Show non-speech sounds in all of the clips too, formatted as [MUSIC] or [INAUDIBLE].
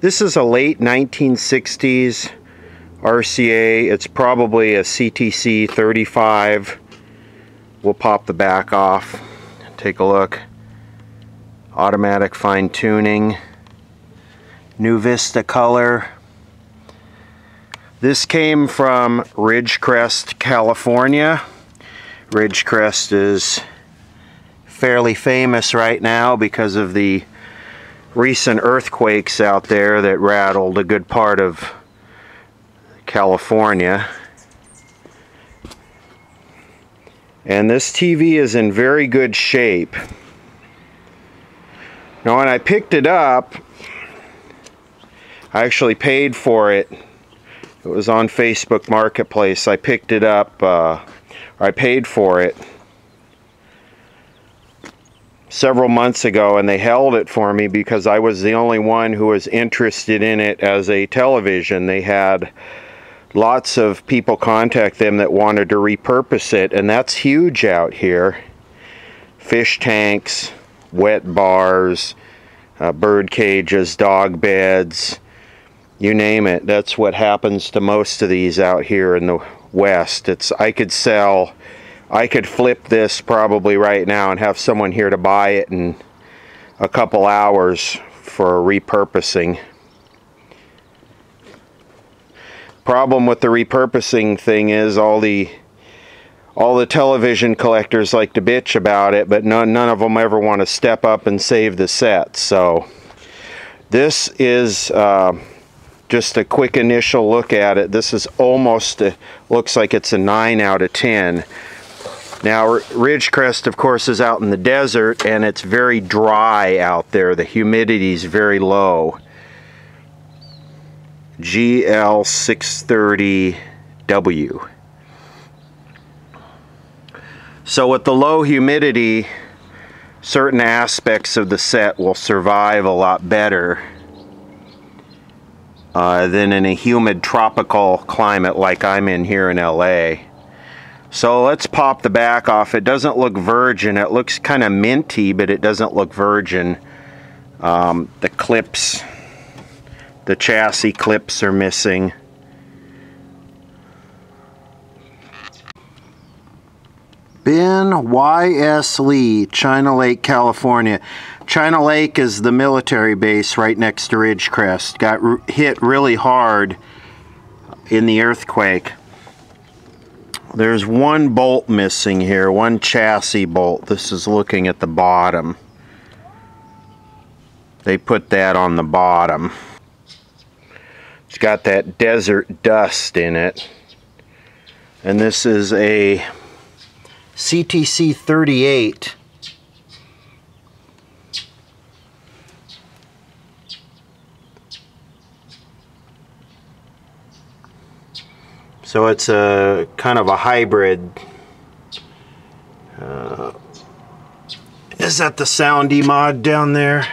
This is a late 1960s RCA. It's probably a CTC 35. We'll pop the back off. Take a look. Automatic fine tuning. New Vista color. This came from Ridgecrest, California. Ridgecrest is fairly famous right now because of the recent earthquakes out there that rattled a good part of California. And this TV is in very good shape. Now when I picked it up, I actually paid for it. It was on Facebook Marketplace. I picked it up, uh, I paid for it several months ago and they held it for me because I was the only one who was interested in it as a television. They had lots of people contact them that wanted to repurpose it and that's huge out here. Fish tanks, wet bars, uh, bird cages, dog beds, you name it. That's what happens to most of these out here in the west. It's I could sell I could flip this probably right now and have someone here to buy it in a couple hours for repurposing. Problem with the repurposing thing is all the all the television collectors like to bitch about it, but none, none of them ever want to step up and save the set. So this is uh, just a quick initial look at it. This is almost, a, looks like it's a 9 out of 10. Now, Ridgecrest, of course, is out in the desert and it's very dry out there. The humidity is very low. GL630W. So with the low humidity, certain aspects of the set will survive a lot better uh, than in a humid tropical climate like I'm in here in LA. So let's pop the back off. It doesn't look virgin. It looks kind of minty, but it doesn't look virgin. Um, the clips, the chassis clips are missing. Ben Y.S. Lee, China Lake, California. China Lake is the military base right next to Ridgecrest. Got hit really hard in the earthquake. There's one bolt missing here, one chassis bolt. This is looking at the bottom. They put that on the bottom. It's got that desert dust in it. And this is a CTC 38 So it's a kind of a hybrid. Uh, is that the sound demod down there?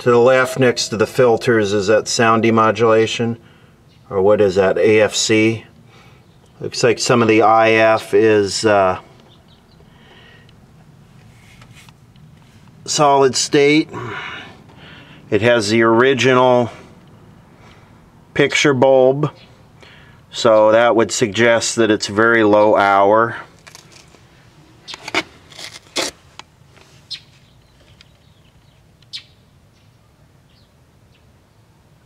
To the left next to the filters is that sound demodulation? Or what is that, AFC? Looks like some of the IF is uh, solid state. It has the original picture bulb. So that would suggest that it's very low hour.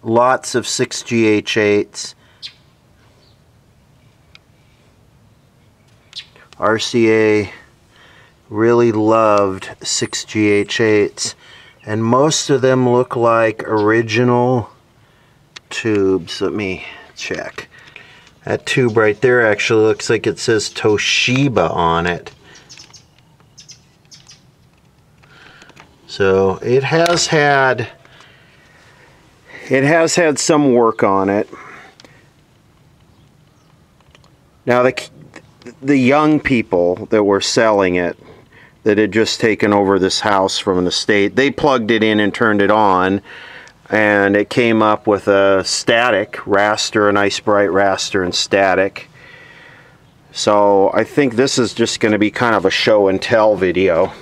Lots of 6GH8s RCA really loved 6GH8s and most of them look like original tubes. Let me check. That tube right there actually looks like it says Toshiba on it. So it has had it has had some work on it. Now the the young people that were selling it that had just taken over this house from an estate, they plugged it in and turned it on and it came up with a static raster, a nice bright raster and static. So I think this is just going to be kind of a show and tell video.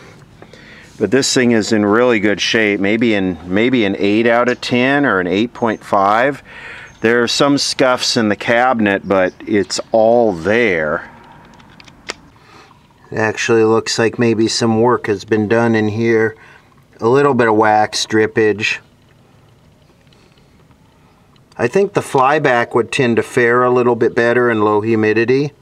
But this thing is in really good shape, maybe in maybe an 8 out of 10 or an 8.5. There are some scuffs in the cabinet, but it's all there. It actually looks like maybe some work has been done in here. A little bit of wax drippage. I think the flyback would tend to fare a little bit better in low humidity.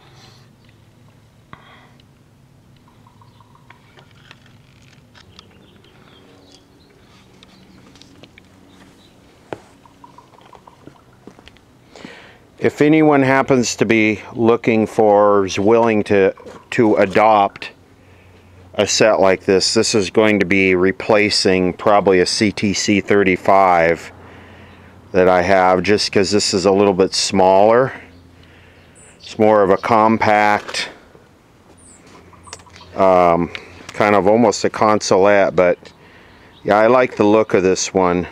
If anyone happens to be looking for, is willing to, to adopt a set like this, this is going to be replacing probably a CTC 35 that I have just because this is a little bit smaller. It's more of a compact, um, kind of almost a consolette, but yeah, I like the look of this one.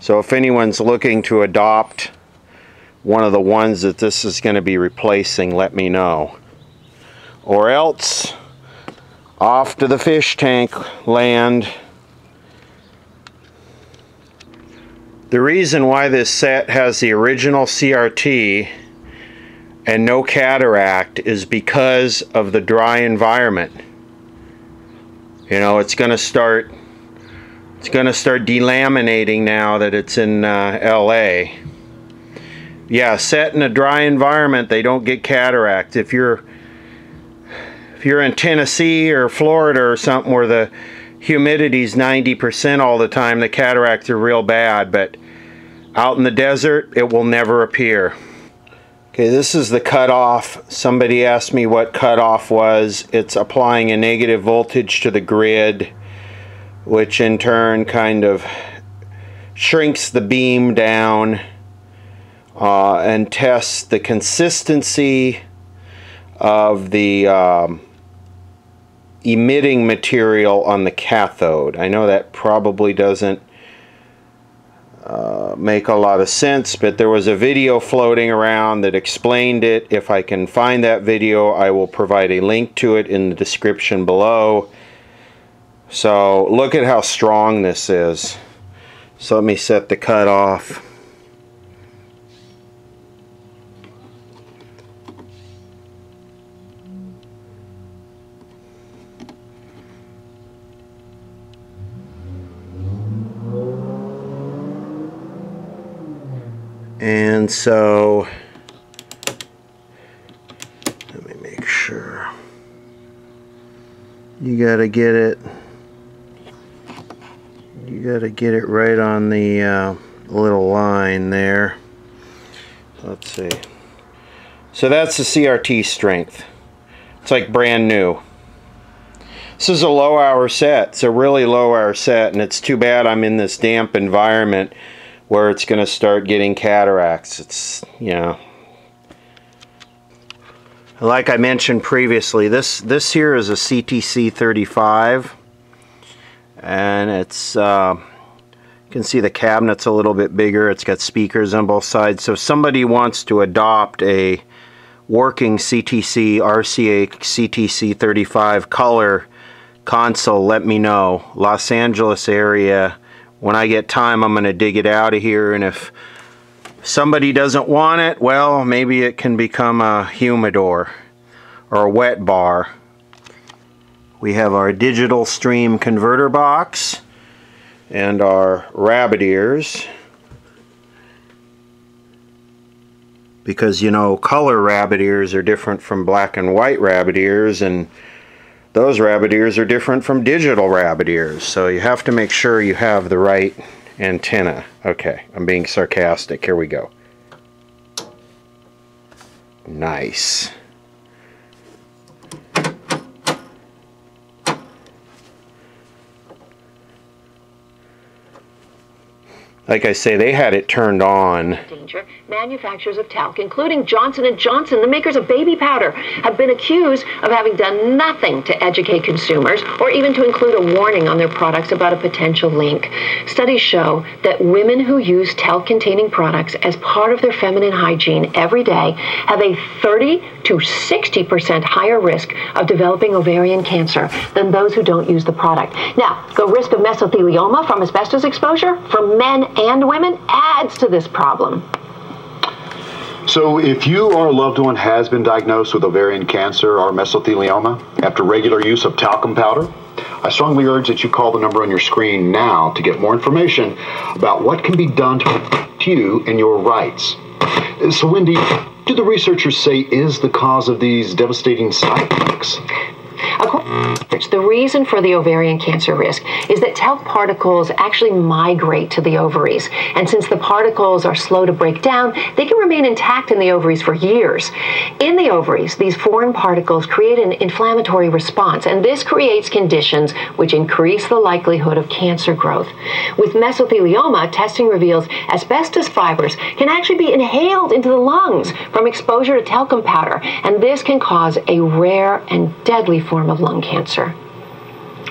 So if anyone's looking to adopt one of the ones that this is going to be replacing, let me know. Or else, off to the fish tank land. The reason why this set has the original CRT and no cataract is because of the dry environment. You know, it's going to start it's going to start delaminating now that it's in uh, LA. Yeah, set in a dry environment, they don't get cataract. If you're if you're in Tennessee or Florida or something where the humidity's 90% all the time, the cataracts are real bad, but out in the desert, it will never appear. Okay, this is the cutoff. Somebody asked me what cutoff was. It's applying a negative voltage to the grid, which in turn kind of shrinks the beam down uh, and tests the consistency of the um, emitting material on the cathode. I know that probably doesn't uh, make a lot of sense, but there was a video floating around that explained it. If I can find that video, I will provide a link to it in the description below. So look at how strong this is. So let me set the cut off. And so, let me make sure. You got to get it, you got to get it right on the uh, little line there. Let's see. So that's the CRT strength. It's like brand new. This is a low hour set. It's a really low hour set and it's too bad I'm in this damp environment where it's going to start getting cataracts. It's, you know, like I mentioned previously, this, this here is a CTC 35 and it's, uh, you can see the cabinet's a little bit bigger. It's got speakers on both sides. So if somebody wants to adopt a working CTC RCA CTC 35 color console, let me know. Los Angeles area when I get time I'm going to dig it out of here and if somebody doesn't want it well maybe it can become a humidor or a wet bar. We have our digital stream converter box and our rabbit ears. Because you know color rabbit ears are different from black and white rabbit ears and those rabbit ears are different from digital rabbit ears. So you have to make sure you have the right antenna. Okay, I'm being sarcastic. Here we go. Nice. Like I say, they had it turned on. Danger. Manufacturers of talc, including Johnson & Johnson, the makers of baby powder, have been accused of having done nothing to educate consumers or even to include a warning on their products about a potential link. Studies show that women who use talc-containing products as part of their feminine hygiene every day have a 30 to 60% higher risk of developing ovarian cancer than those who don't use the product. Now, the risk of mesothelioma from asbestos exposure for men and women adds to this problem. So, if you or a loved one has been diagnosed with ovarian cancer or mesothelioma after regular use of talcum powder, I strongly urge that you call the number on your screen now to get more information about what can be done to protect you and your rights. So, Wendy, do the researchers say is the cause of these devastating side effects? The reason for the ovarian cancer risk is that talc particles actually migrate to the ovaries. And since the particles are slow to break down, they can remain intact in the ovaries for years. In the ovaries, these foreign particles create an inflammatory response, and this creates conditions which increase the likelihood of cancer growth. With mesothelioma, testing reveals asbestos fibers can actually be inhaled into the lungs from exposure to talcum powder, and this can cause a rare and deadly form of lung cancer.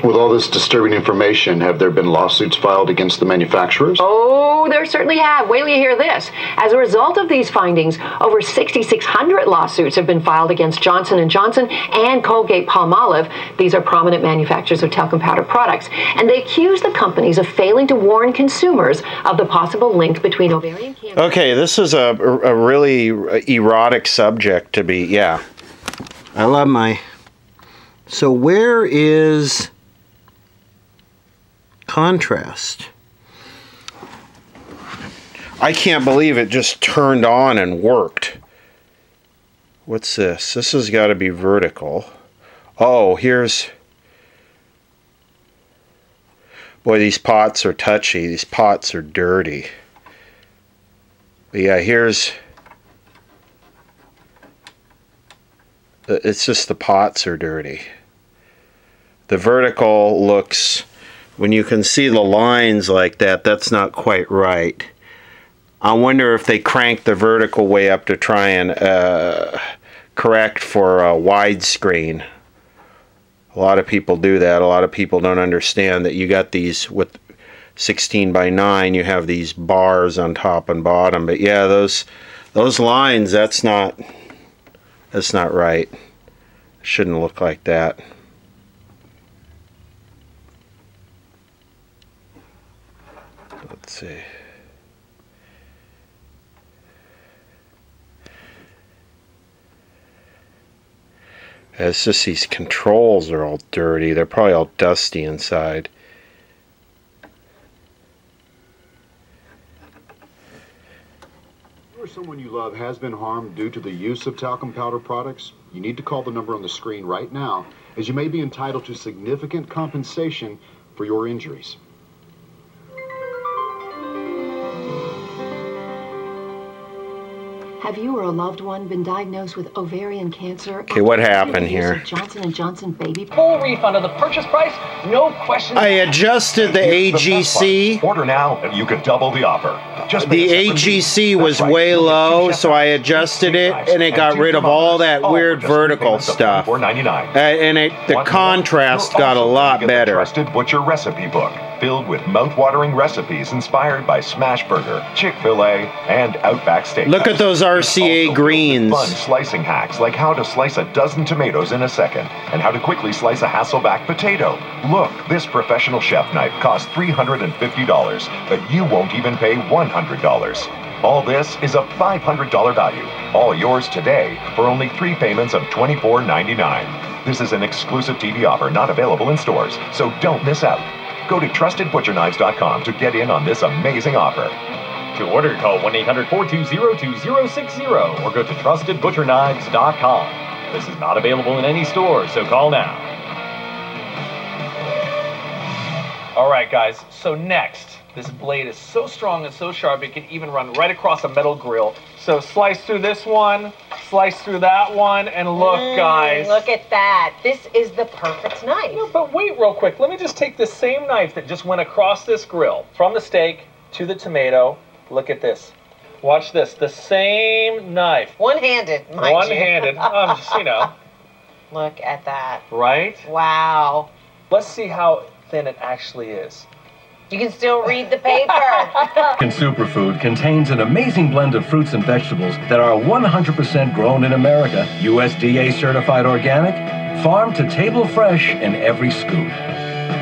With all this disturbing information, have there been lawsuits filed against the manufacturers? Oh, there certainly have. Wait till you hear this. As a result of these findings, over 6,600 lawsuits have been filed against Johnson & Johnson and Colgate-Palmolive. These are prominent manufacturers of talcum powder products. And they accuse the companies of failing to warn consumers of the possible link between ovarian cancer... Okay, this is a, a really erotic subject to be, yeah. I love my... So where is contrast. I can't believe it just turned on and worked. What's this? This has got to be vertical. Oh, here's... Boy, these pots are touchy. These pots are dirty. But yeah, here's... Uh, it's just the pots are dirty. The vertical looks when you can see the lines like that, that's not quite right. I wonder if they crank the vertical way up to try and uh, correct for a widescreen. A lot of people do that. A lot of people don't understand that you got these with 16 by 9 you have these bars on top and bottom but yeah those those lines that's not that's not right shouldn't look like that Let's see. Uh, it's just these controls are all dirty. They're probably all dusty inside. or someone you love has been harmed due to the use of talcum powder products, you need to call the number on the screen right now, as you may be entitled to significant compensation for your injuries. Have you or a loved one been diagnosed with ovarian cancer? Okay, what happened here? Johnson & Johnson baby. Full refund of the purchase price, no question. I adjusted the AGC. Order now and you could double the offer. Just the AGC was right. way low, so I adjusted it and it got rid of all that weird vertical stuff. Uh, and it the contrast got a lot better. Trusted Butcher recipe book filled with mouth-watering recipes inspired by Smashburger, Chick-fil-A, and Outback Steakhouse. Look at those RCA greens. Fun slicing hacks like how to slice a dozen tomatoes in a second and how to quickly slice a Hasselback potato. Look, this professional chef knife costs $350, but you won't even pay $100. All this is a $500 value, all yours today for only three payments of $24.99. This is an exclusive TV offer not available in stores, so don't miss out. Go to trustedbutcherknives.com to get in on this amazing offer. To order, call 1-800-420-2060 or go to trustedbutcherknives.com. This is not available in any store, so call now. All right, guys, so next, this blade is so strong and so sharp it can even run right across a metal grill. So slice through this one, slice through that one, and look, mm, guys. Look at that. This is the perfect knife. No, but wait real quick. Let me just take the same knife that just went across this grill from the steak to the tomato. Look at this. Watch this. The same knife. One-handed, mind. One-handed. [LAUGHS] I'm just, you know, Look at that. right? Wow. Let's see how thin it actually is. You can still read the paper. [LAUGHS] Superfood contains an amazing blend of fruits and vegetables that are 100% grown in America, USDA certified organic, farm to table fresh in every scoop.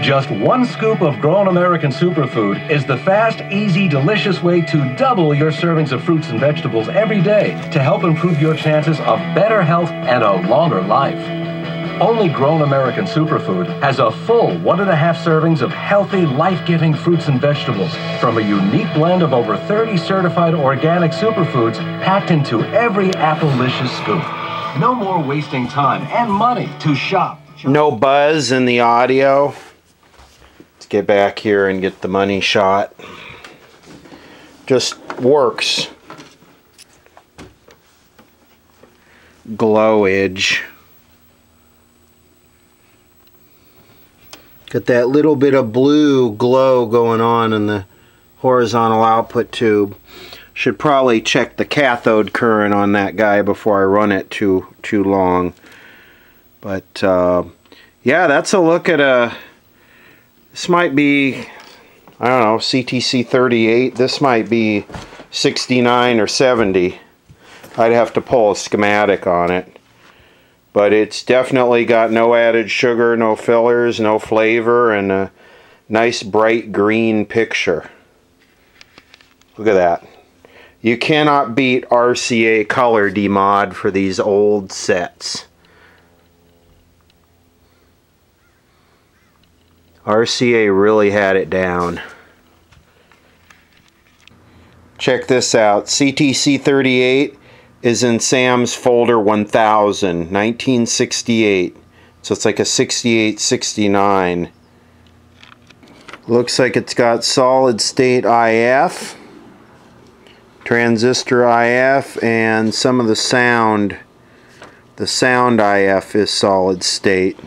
Just one scoop of grown American superfood is the fast, easy, delicious way to double your servings of fruits and vegetables every day to help improve your chances of better health and a longer life. Only Grown American Superfood has a full one and a half servings of healthy, life giving fruits and vegetables from a unique blend of over 30 certified organic superfoods packed into every Applelicious scoop. No more wasting time and money to shop. No buzz in the audio. Let's get back here and get the money shot. Just works. Glow Got that little bit of blue glow going on in the horizontal output tube. Should probably check the cathode current on that guy before I run it too too long. But uh, yeah, that's a look at a. This might be, I don't know, CTC 38. This might be 69 or 70. I'd have to pull a schematic on it but it's definitely got no added sugar, no fillers, no flavor, and a nice bright green picture. Look at that. You cannot beat RCA color demod for these old sets. RCA really had it down. Check this out. CTC 38 is in Sam's folder 1000, 1968. So it's like a 68, 69. Looks like it's got solid state IF, transistor IF, and some of the sound. The sound IF is solid state.